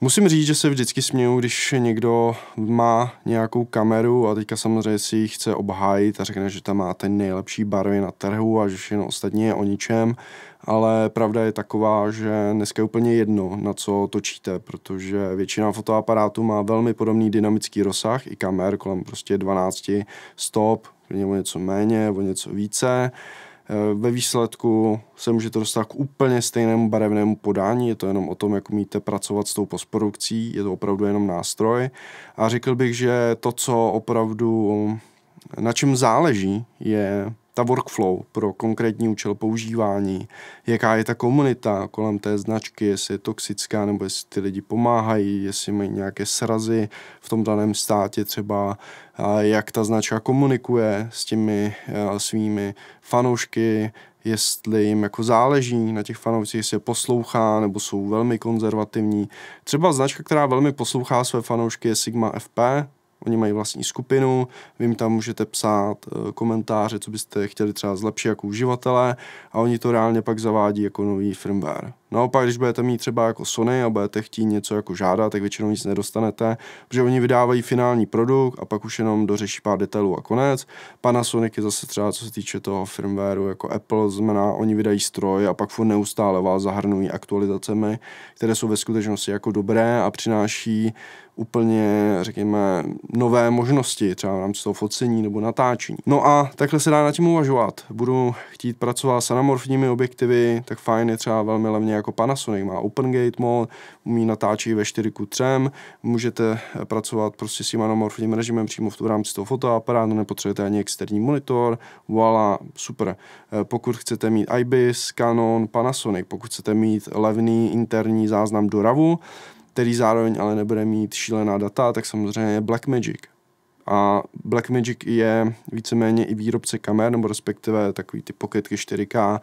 Musím říct, že se vždycky směju, když někdo má nějakou kameru a teďka samozřejmě si ji chce obhájit a řekne, že tam má ten nejlepší barvy na trhu a že všechno ostatní je o ničem, ale pravda je taková, že dneska je úplně jedno, na co točíte, protože většina fotoaparátů má velmi podobný dynamický rozsah i kamer kolem prostě 12 stop, o něco méně, o něco více ve výsledku se můžete dostat k úplně stejnému barevnému podání, je to jenom o tom, jak umíte pracovat s tou postprodukcí, je to opravdu jenom nástroj. A řekl bych, že to, co opravdu, na čem záleží, je ta workflow pro konkrétní účel používání, jaká je ta komunita kolem té značky, jestli je toxická, nebo jestli ty lidi pomáhají, jestli mají nějaké srazy v tom daném státě třeba, jak ta značka komunikuje s těmi svými fanoušky, jestli jim jako záleží na těch fanoušcích, jestli je poslouchá, nebo jsou velmi konzervativní. Třeba značka, která velmi poslouchá své fanoušky, je Sigma FP, Oni mají vlastní skupinu, vy jim tam můžete psát eh, komentáře, co byste chtěli třeba zlepšit jako uživatelé a oni to reálně pak zavádí jako nový firmware. Naopak, když budete mít třeba jako Sony a budete chtít něco jako žádat, tak většinou nic nedostanete, protože oni vydávají finální produkt a pak už jenom dořeší pár detailů a konec. Panasonic je zase třeba, co se týče toho firmwareu, jako Apple, znamená, oni vydají stroj a pak furt neustále vás zahrnují aktualizacemi, které jsou ve skutečnosti jako dobré a přináší úplně, řekněme, nové možnosti, třeba v rámci toho focení nebo natáčení. No a takhle se dá na tím uvažovat. Budu chtít pracovat s anamorfními objektivy, tak fajn je třeba velmi levně jako Panasonic, má Open Gate mod, umí natáčet ve 4 k 3, můžete pracovat prostě s tím anamorfním režimem přímo v rámci toho fotoaparátu, nepotřebujete ani externí monitor, voilà, super. Eh, pokud chcete mít IBIS, Canon, Panasonic, pokud chcete mít levný interní záznam do RAVu, který zároveň ale nebude mít šílená data, tak samozřejmě je Blackmagic. A Blackmagic je víceméně i výrobce kamer, nebo respektive takový ty poketky 4K,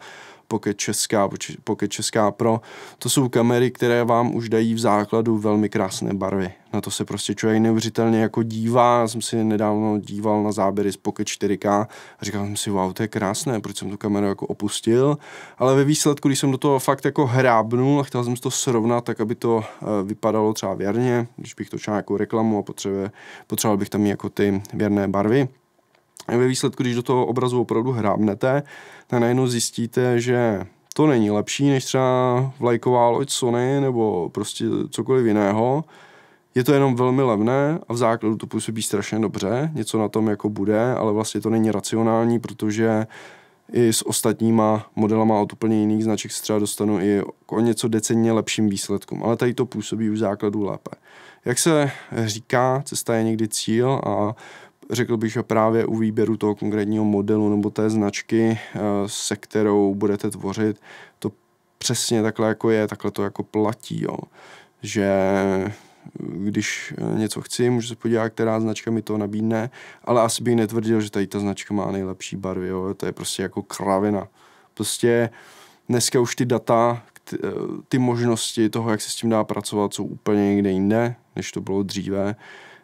Pocket Česká, Pocket Česká Pro. To jsou kamery, které vám už dají v základu velmi krásné barvy. Na to se prostě člověk neuvěřitelně jako dívá. Já jsem si nedávno díval na záběry z Pocket 4K a říkal jsem si, wow, to je krásné, proč jsem tu kameru jako opustil. Ale ve výsledku, když jsem do toho fakt jako hrábnul a chtěl jsem to srovnat, tak aby to eh, vypadalo třeba věrně, když bych točil jako reklamu a potřeboval, potřeboval bych tam jako ty věrné barvy, a ve výsledku, když do toho obrazu opravdu hrábnete, tak najednou zjistíte, že to není lepší než třeba vlajková loď Sony nebo prostě cokoliv jiného. Je to jenom velmi levné a v základu to působí strašně dobře, něco na tom jako bude, ale vlastně to není racionální, protože i s ostatníma modelama od úplně jiných značek se třeba dostanu i o něco decenně lepším výsledkům, ale tady to působí už základu lépe. Jak se říká, cesta je někdy cíl a řekl bych, že právě u výběru toho konkrétního modelu nebo té značky, eh, se kterou budete tvořit, to přesně takhle jako je, takhle to jako platí, jo. že když něco chci, můžu se podívat, která značka mi to nabídne, ale asi bych netvrdil, že tady ta značka má nejlepší barvy, jo. to je prostě jako kravina. Prostě dneska už ty data, ty možnosti toho, jak se s tím dá pracovat, jsou úplně někde jinde, než to bylo dříve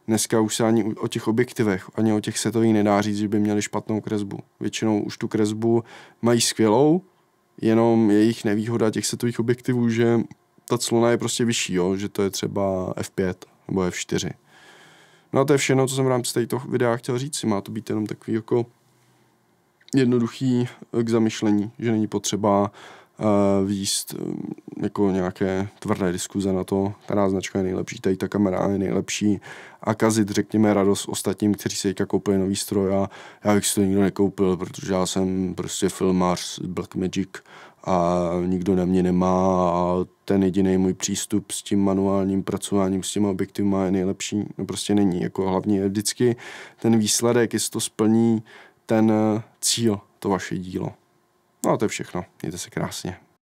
dneska už se ani o těch objektivech, ani o těch setových nedá říct, že by měli špatnou kresbu. Většinou už tu kresbu mají skvělou, jenom jejich nevýhoda těch setových objektivů, že ta clona je prostě vyšší, jo? že to je třeba f5 nebo f4. No a to je všechno, co jsem v rámci této videa chtěl říct. Má to být jenom takový jako jednoduchý k zamyšlení, že není potřeba výst um, jako nějaké tvrdé diskuze na to, která značka je nejlepší, tady ta kamera je nejlepší a kazit, řekněme, radost ostatním, kteří si teďka koupili nový stroj a já bych si to nikdo nekoupil, protože já jsem prostě filmář Blackmagic a nikdo na mě nemá a ten jediný můj přístup s tím manuálním pracováním s těma objektivy je nejlepší, no prostě není, jako hlavně je vždycky ten výsledek, jestli to splní ten cíl, to vaše dílo. No a to je všechno. Mějte se krásně.